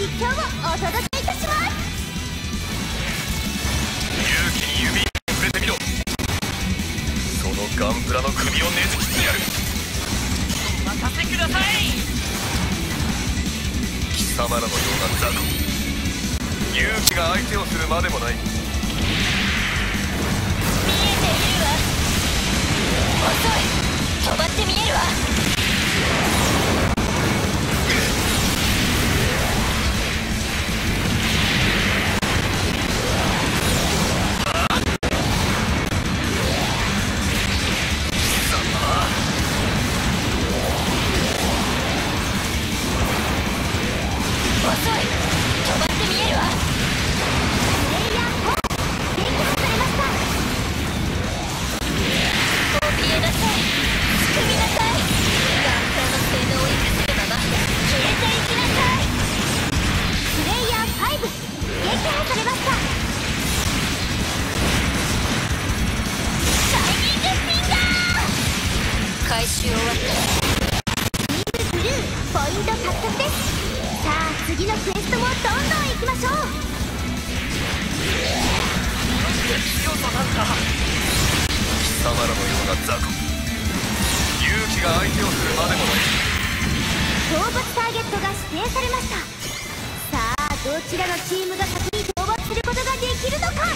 実況をお届けいたします勇気に指に触れてみろそのガンプラの首をねじ切ってやるお任せください貴様らのような雑魚勇気が相手をするまでもない見えているわ遅い。止まって見えるわ。クエストもどんどん行きましょう強さなんだ貴様らのような雑魚勇気が相手をするまでもない。討伐ターゲットが指定されましたさあどちらのチームが先に討伐することができるのか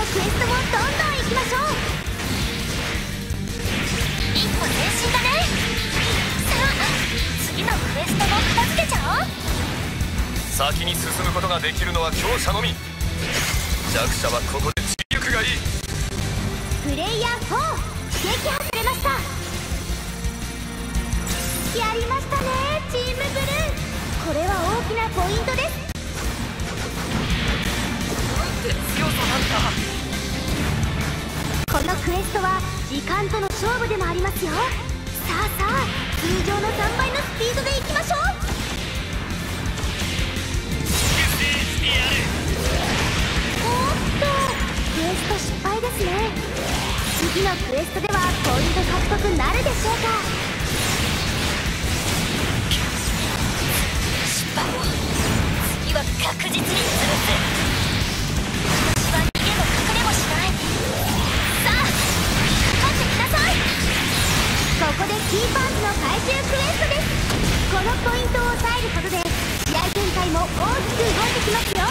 のクエストもどんどん行きましょう。一歩前進だね。さあ次のクエストも片付けちゃおう。先に進むことができるのは強者のみ。弱者はここで自力がいい。プレイヤー4撃破されました。やりましたねチームブルー。これは大きなポイントでもありますよ。さあさあ通常の3倍のスピードでいきましょう。おっとクエスト失敗ですね。次のクエストではポイント獲得なるでしょうか。失敗を。次は確実に潰す。ここでキーパーズの回収クエストです。このポイントを抑えることで試合展開も大きく動いてきますよ。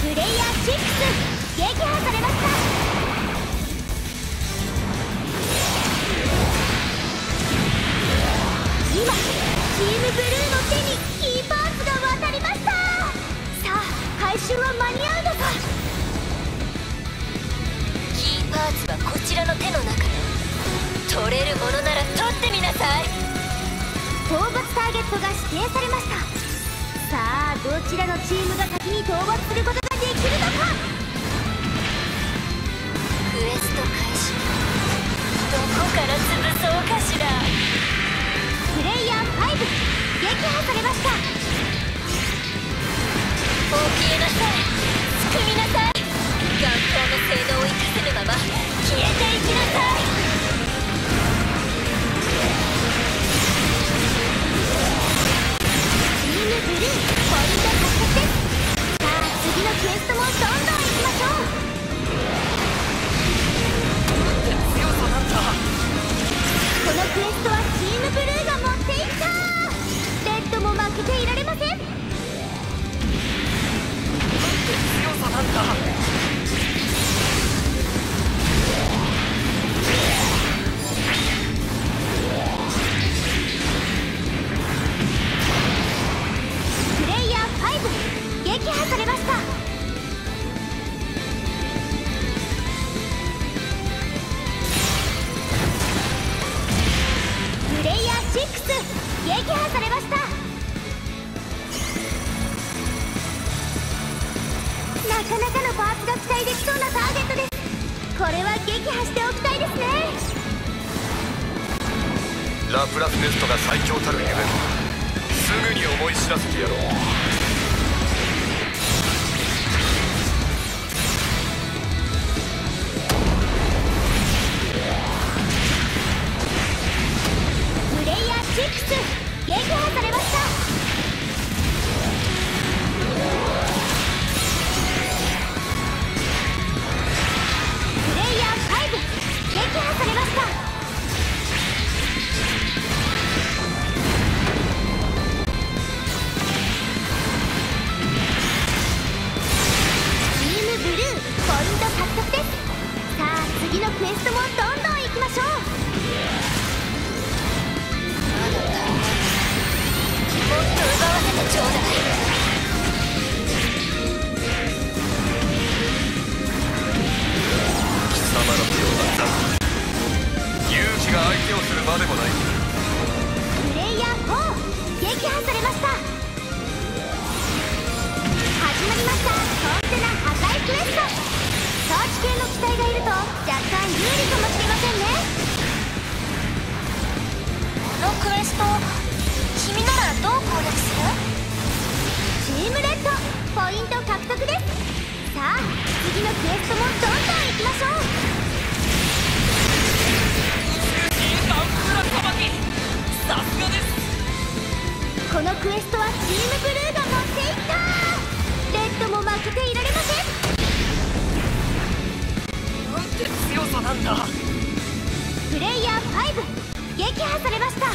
プレイヤー6撃破されました。今チームブルーの手にキーパーツが渡りました。さあ回収は間に合パーツはこちらの手の中取れるものなら取ってみなさい。討伐ターゲットが指定されました。さあどちらのチームが先に討伐することラプラスネストが最強たる夢もすぐに思い知らせてやろう。プレイヤー6レギュラーされクエストもどんどん行きましょうもっと奪わせてちょうだい様の手を奪った勇気が相手をするまでもない。チームレッドポイント獲得です。さあ次のクエストもどんどんいきましょうこのクエストはチームブルーが持っていったレッドも負けていられません。なんて強さなんだ。プレイヤー5撃破されました。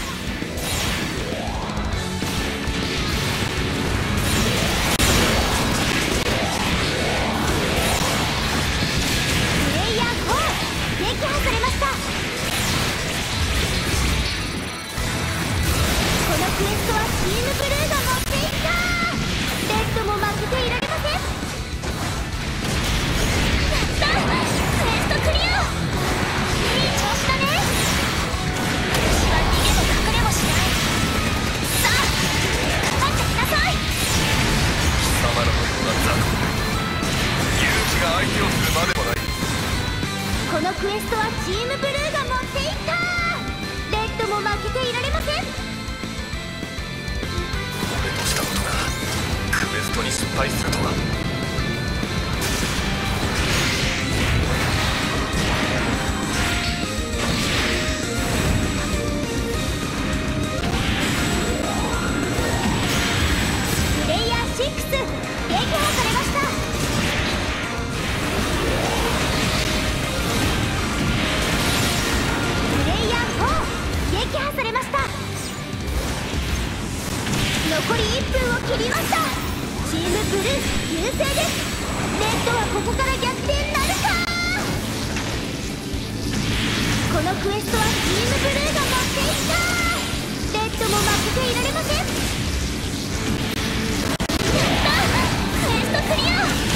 のクエストはチームブルーが持っていったレッドも負けていられません俺としたことがクエストに失敗するとは残り1分を切りました。チームブルー優勢です。レッドはここから逆転なるか？このクエストはチームブルーが持っていった。レッドも負けていられません。やったクエストクリア！